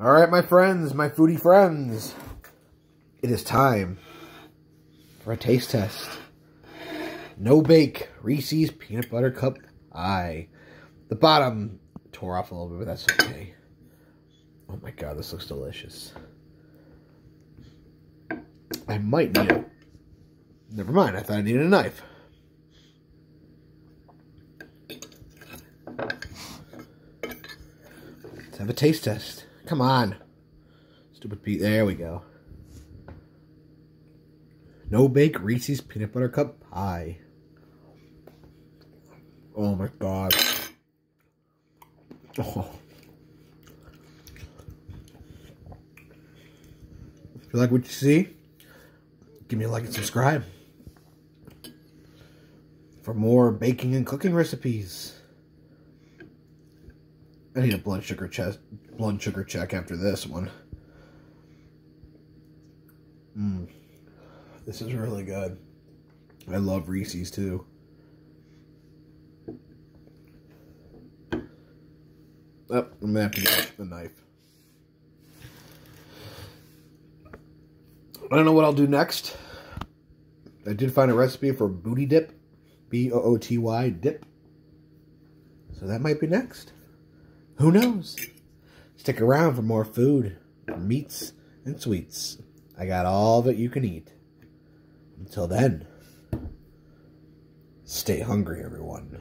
All right, my friends, my foodie friends. It is time for a taste test. No bake Reese's peanut butter cup pie. The bottom tore off a little bit, but that's okay. Oh my god, this looks delicious. I might need it. Never mind, I thought I needed a knife. Let's have a taste test. Come on. Stupid Pete. There we go. No bake Reese's peanut butter cup pie. Oh my god. Oh. If you like what you see, give me a like and subscribe for more baking and cooking recipes. I need a blood sugar check, blood sugar check after this one. Mmm. This is really good. I love Reese's too. Oh, I'm gonna have to get the knife. I don't know what I'll do next. I did find a recipe for booty dip. B-O-O-T-Y dip. So that might be next. Who knows? Stick around for more food, meats, and sweets. I got all that you can eat. Until then, stay hungry, everyone.